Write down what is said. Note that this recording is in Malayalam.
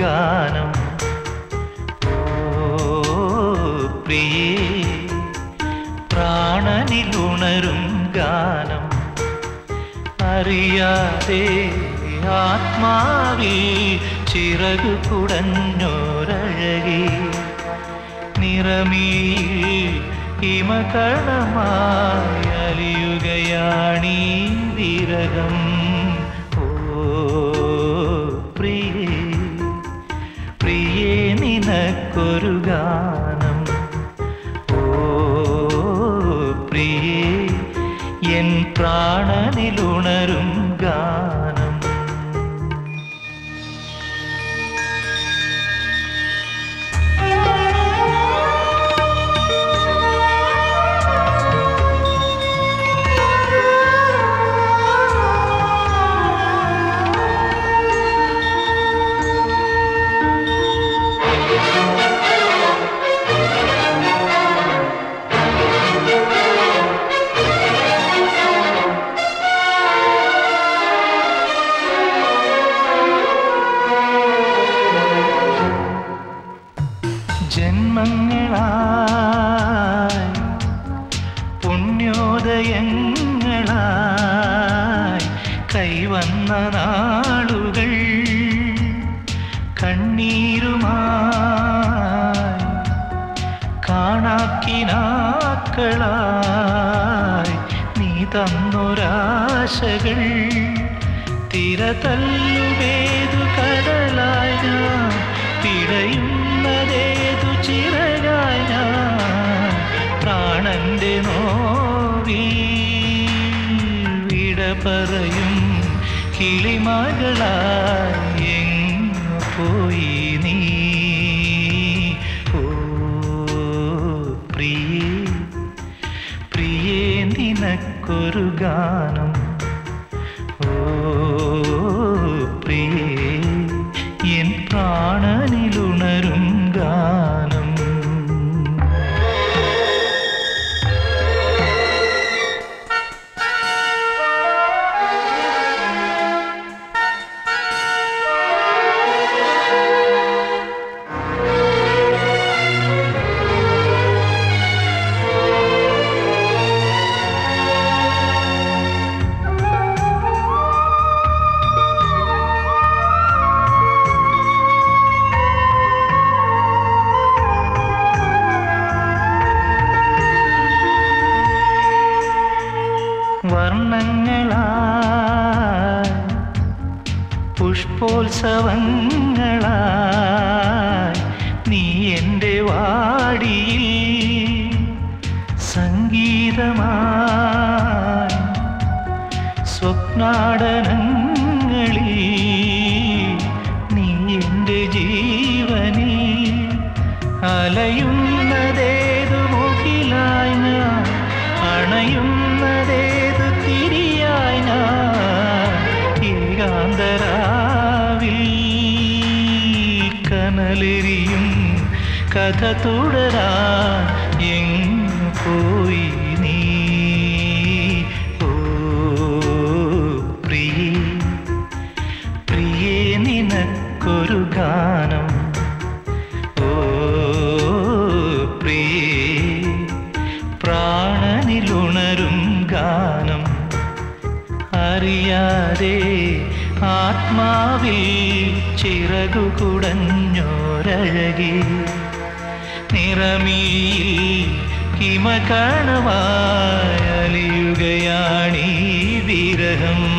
ഗാനം. ഓ പ്രിയേ പ്രാണനിലുണരും ഗാനം. അറിയാതെ ആത്മാവി ചിറകു കുടഞ്ഞോരഴകി നിറമീ ഹിമകണമായലിയുകയാണീ വിരകം നിനക്കൊരു ഗാനം. ഓ പ്രിയേ എൻ പ്രാണനിലുണരും ഗാനം. കൈവന്ന നാളുകൾ കണ്ണീരുമായി കാണാക്കിനാക്കളായി നീ തന്നൊരാശകൾ തിര തല്ലുവേതു കടലായി ഞാൻ ചിറകായ ചിറകായി പ്രാണന്റെ നോവി വിട പറയും. കിളിമകളായി എങ്ങു പോയി നീ? ഓ പ്രിയേ പ്രിയേ നിനക്കൊരു ഗാനം. ഓ പുഷ്പോത്സവങ്ങളായി നീ എന്റെ വാടിയിൽ സംഗീതമായി സ്വപ്നാടനങ്ങളിൽ നീ എന്റെ ജീവനിൽ അലയുന്നതേതു കനലെറിയും കഥ തുടരാ എങ്ങു പോയി നീ? ഓ പ്രിയേ പ്രിയേ നിനക്കൊരു ഗാനം. ഓ പ്രിയേ ഗാനം. അറിയാതെ ആത്മാവിൽ ചിറകു കുടഞ്ഞോരഴകി. നിറമീ കിമ അലിയുകയാണീ വിരഹം.